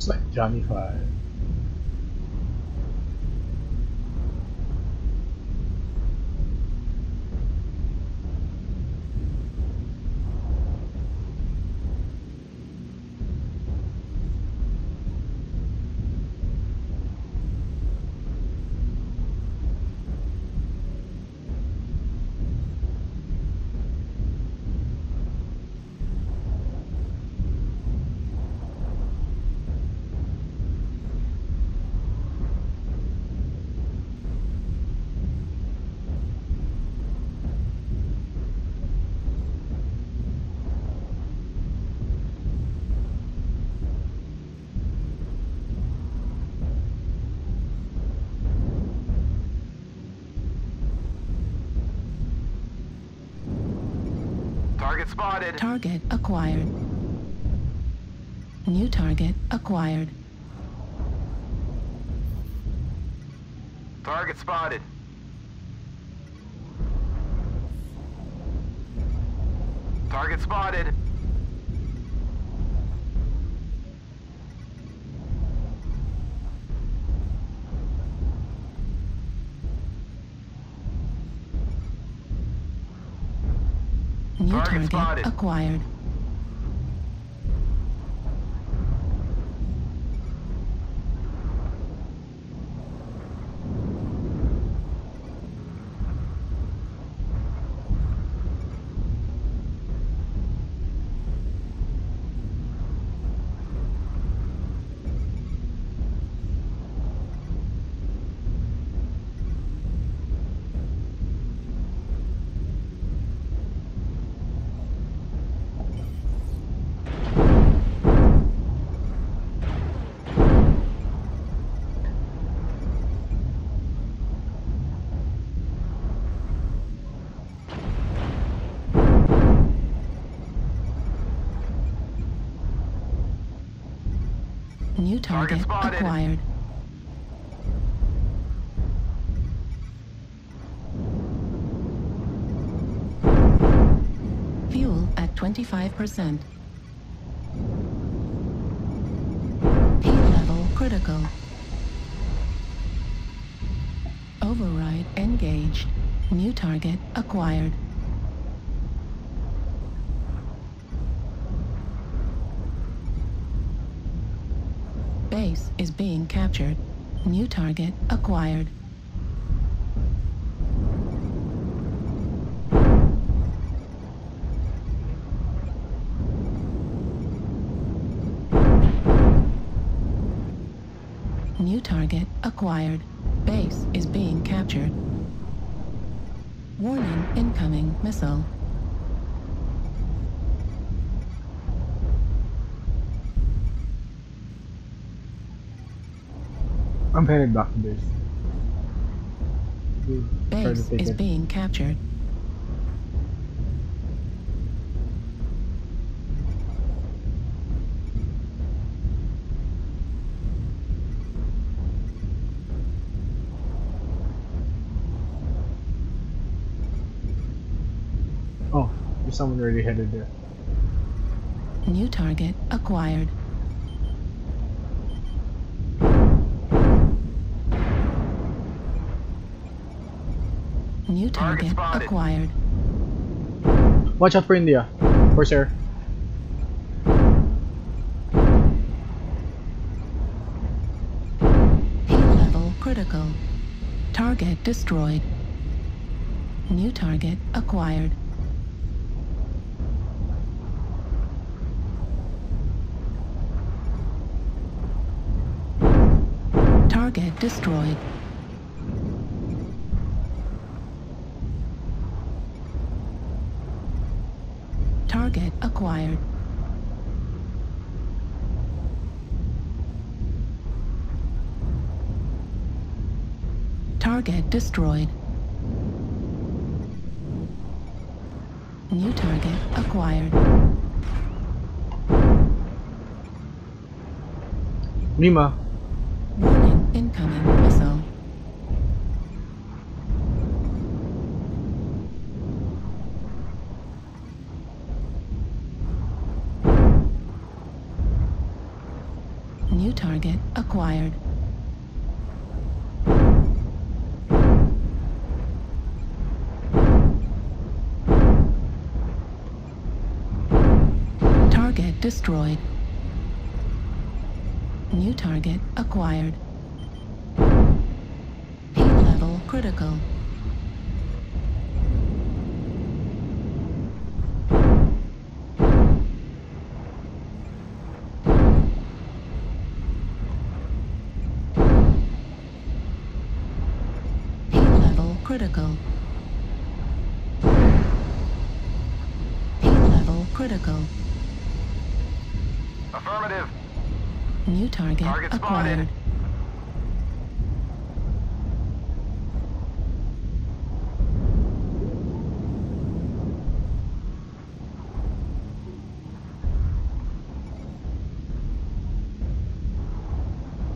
It's like Johnny Five. Target spotted. Target acquired. New target acquired. Target spotted. Target spotted. Target spotted. acquired. New Target target acquired. Fuel at 25%. Heat level critical. Override engaged. New target acquired. Base is being captured. New target acquired. New target acquired. Base is being captured. Warning incoming missile. I'm headed back to base. Try to Base is it. being captured. Oh, there's someone already headed there. New target acquired. New Target target acquired. Watch out for India. Corsair. Heat level critical. Target destroyed. New target acquired. Target destroyed. Target acquired. Target destroyed. New target acquired. Lima. New target acquired. Target destroyed. New target acquired. Heat level critical. Heat level critical. Heat level critical. Affirmative. New target Target spotted. acquired.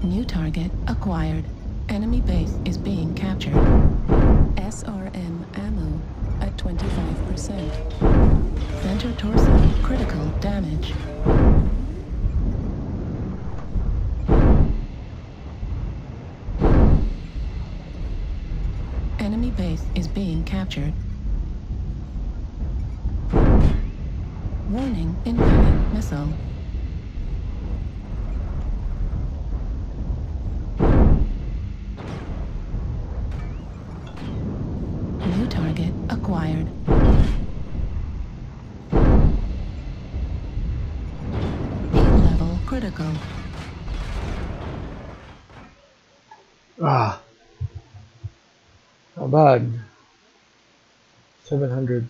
New target acquired. Enemy base is being captured. SRM ammo at 25%. Center torso critical damage. Enemy base is being captured. Warning, incoming missile. New target acquired. Heat level critical. Ah. Not bad. 700.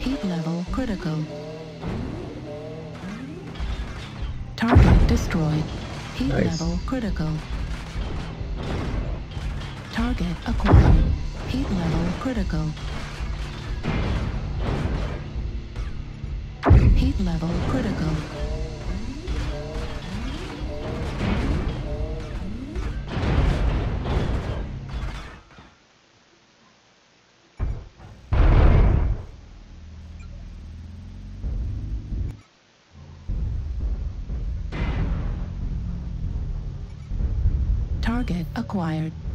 Heat level critical. Destroyed. Heat Nice. level critical. Target acquired. Heat level critical. Heat level critical. Target acquired.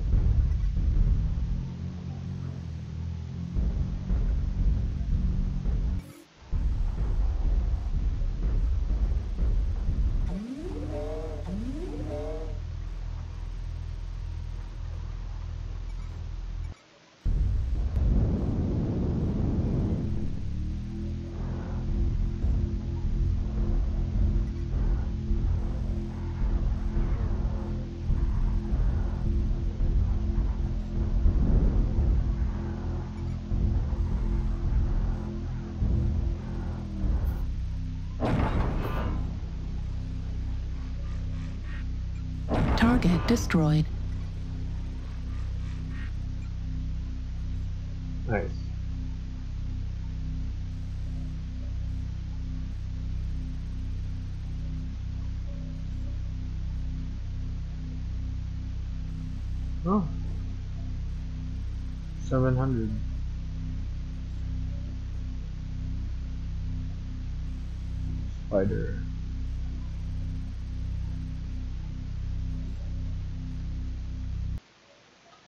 Target destroyed. Nice. Oh. 700. Spider.